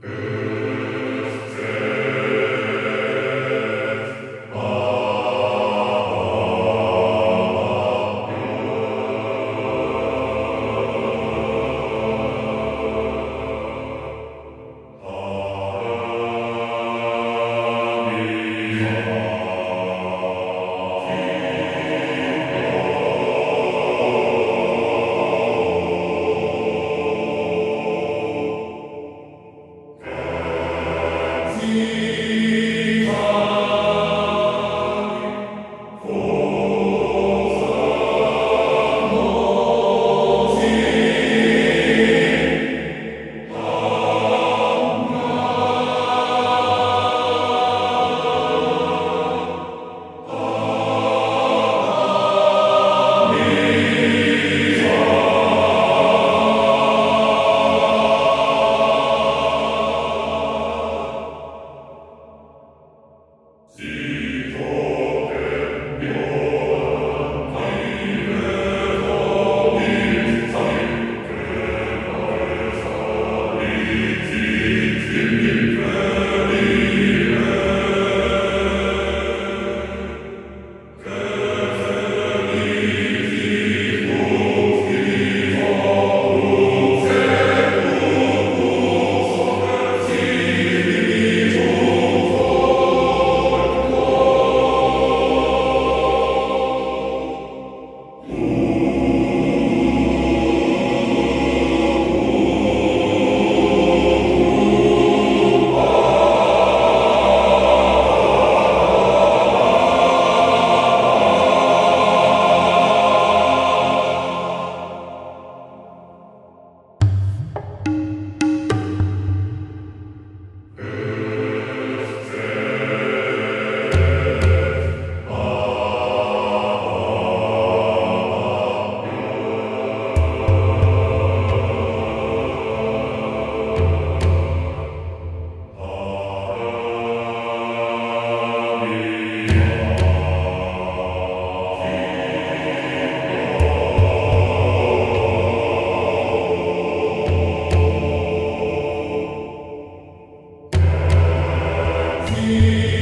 Boo. You.